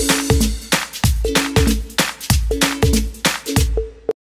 Thank you.